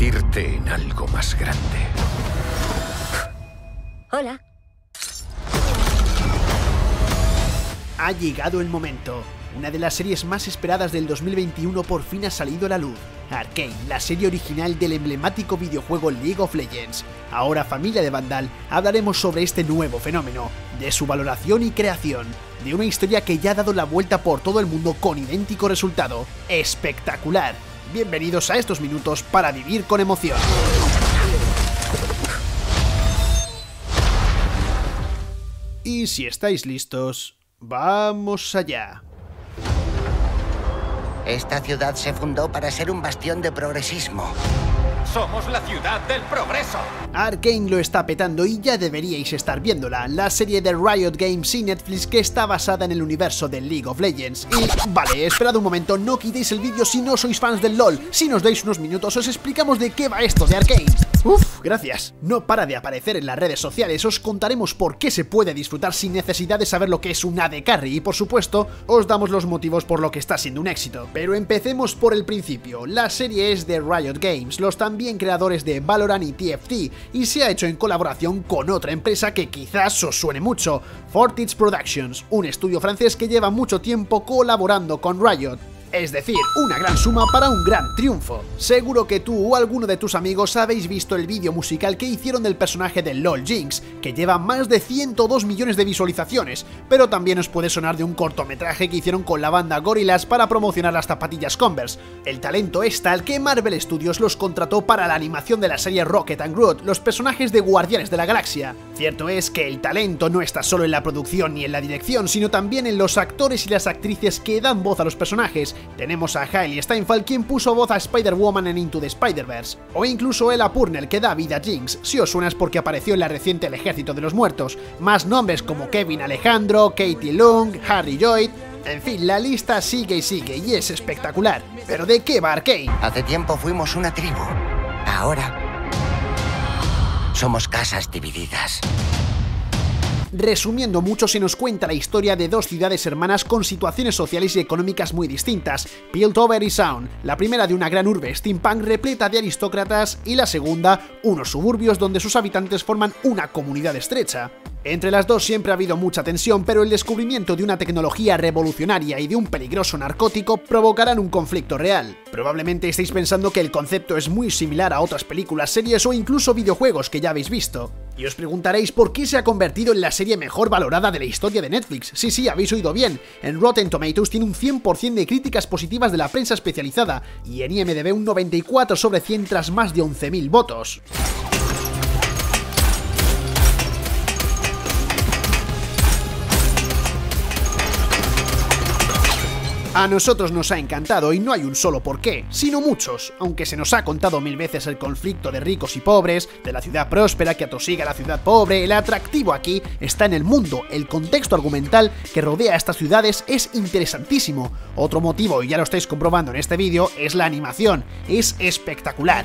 convertirte en algo más grande. Hola. Ha llegado el momento. Una de las series más esperadas del 2021 por fin ha salido a la luz. Arkane, la serie original del emblemático videojuego League of Legends. Ahora familia de Vandal, hablaremos sobre este nuevo fenómeno, de su valoración y creación, de una historia que ya ha dado la vuelta por todo el mundo con idéntico resultado. ¡Espectacular! Bienvenidos a estos minutos para vivir con emoción. Y si estáis listos, vamos allá. Esta ciudad se fundó para ser un bastión de progresismo. Somos la ciudad del progreso. Arkane lo está petando y ya deberíais estar viéndola, la serie de Riot Games y Netflix que está basada en el universo de League of Legends. Y vale, esperad un momento, no quitéis el vídeo si no sois fans del LoL. Si nos dais unos minutos os explicamos de qué va esto de Arkane. Uf, gracias. No para de aparecer en las redes sociales, os contaremos por qué se puede disfrutar sin necesidad de saber lo que es un AD Carry y por supuesto, os damos los motivos por lo que está siendo un éxito. Pero empecemos por el principio, la serie es de Riot Games, los también creadores de Valorant y TFT, y se ha hecho en colaboración con otra empresa que quizás os suene mucho, Fortich Productions, un estudio francés que lleva mucho tiempo colaborando con Riot. Es decir, una gran suma para un gran triunfo. Seguro que tú o alguno de tus amigos habéis visto el vídeo musical que hicieron del personaje de LOL Jinx, que lleva más de 102 millones de visualizaciones, pero también os puede sonar de un cortometraje que hicieron con la banda Gorillaz para promocionar las zapatillas Converse. El talento es tal que Marvel Studios los contrató para la animación de la serie Rocket and Groot, los personajes de Guardianes de la Galaxia. Cierto es que el talento no está solo en la producción ni en la dirección, sino también en los actores y las actrices que dan voz a los personajes, tenemos a Hailey Steinfeld quien puso voz a Spider-Woman en Into the Spider-Verse, o incluso Ella Purnell que da vida a Jinx, si os suena es porque apareció en la reciente El Ejército de los Muertos, más nombres como Kevin Alejandro, Katie Lung, Harry Lloyd, en fin, la lista sigue y sigue y es espectacular. ¿Pero de qué va Arkane? Hace tiempo fuimos una tribu. Ahora somos casas divididas. Resumiendo mucho, se nos cuenta la historia de dos ciudades hermanas con situaciones sociales y económicas muy distintas, Piltover y Sound, la primera de una gran urbe steampunk repleta de aristócratas y la segunda, unos suburbios donde sus habitantes forman una comunidad estrecha. Entre las dos siempre ha habido mucha tensión, pero el descubrimiento de una tecnología revolucionaria y de un peligroso narcótico provocarán un conflicto real. Probablemente estéis pensando que el concepto es muy similar a otras películas, series o incluso videojuegos que ya habéis visto. Y os preguntaréis por qué se ha convertido en la serie mejor valorada de la historia de Netflix. Sí, sí, habéis oído bien. En Rotten Tomatoes tiene un 100% de críticas positivas de la prensa especializada y en IMDb un 94 sobre 100 tras más de 11.000 votos. A nosotros nos ha encantado y no hay un solo porqué, sino muchos, aunque se nos ha contado mil veces el conflicto de ricos y pobres, de la ciudad próspera que atosiga a la ciudad pobre, el atractivo aquí está en el mundo, el contexto argumental que rodea a estas ciudades es interesantísimo. Otro motivo, y ya lo estáis comprobando en este vídeo, es la animación, es espectacular.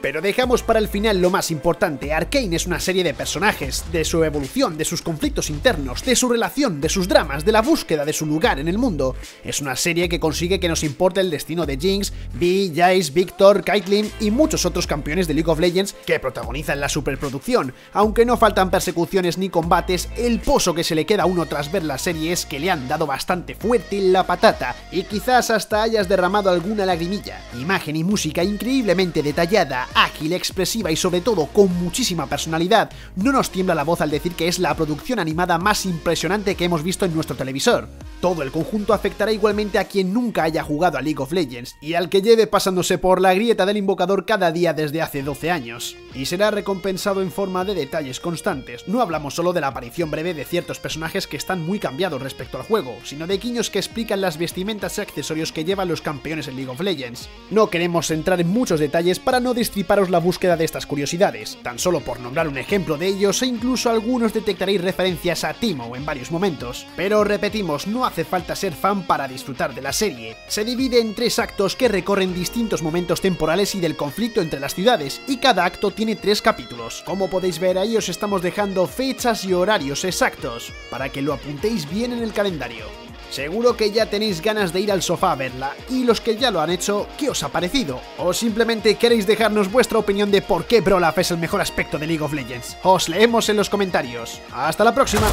Pero dejamos para el final lo más importante, Arkane es una serie de personajes, de su evolución, de sus conflictos internos, de su relación, de sus dramas, de la búsqueda de su lugar en el mundo. Es una serie que consigue que nos importe el destino de Jinx, Vi, Jace, Victor, Caitlyn y muchos otros campeones de League of Legends que protagonizan la superproducción. Aunque no faltan persecuciones ni combates, el pozo que se le queda a uno tras ver la serie es que le han dado bastante fuerte la patata y quizás hasta hayas derramado alguna lagrimilla. Imagen y música increíblemente detallada, ágil, expresiva y sobre todo con muchísima personalidad. No nos tiembla la voz al decir que es la producción animada más impresionante que hemos visto en nuestro televisor. Todo el conjunto afectará igualmente a quien nunca haya jugado a League of Legends y al que lleve pasándose por la grieta del invocador cada día desde hace 12 años. Y será recompensado en forma de detalles constantes. No hablamos solo de la aparición breve de ciertos personajes que están muy cambiados respecto al juego, sino de guiños que explican las vestimentas y accesorios que llevan los campeones en League of Legends. No queremos entrar en muchos detalles para no la búsqueda de estas curiosidades, tan solo por nombrar un ejemplo de ellos e incluso algunos detectaréis referencias a Timo en varios momentos. Pero repetimos, no hace falta ser fan para disfrutar de la serie. Se divide en tres actos que recorren distintos momentos temporales y del conflicto entre las ciudades, y cada acto tiene tres capítulos. Como podéis ver ahí os estamos dejando fechas y horarios exactos, para que lo apuntéis bien en el calendario. Seguro que ya tenéis ganas de ir al sofá a verla, y los que ya lo han hecho, ¿qué os ha parecido? O simplemente queréis dejarnos vuestra opinión de por qué Brolaf es el mejor aspecto de League of Legends. Os leemos en los comentarios. ¡Hasta la próxima!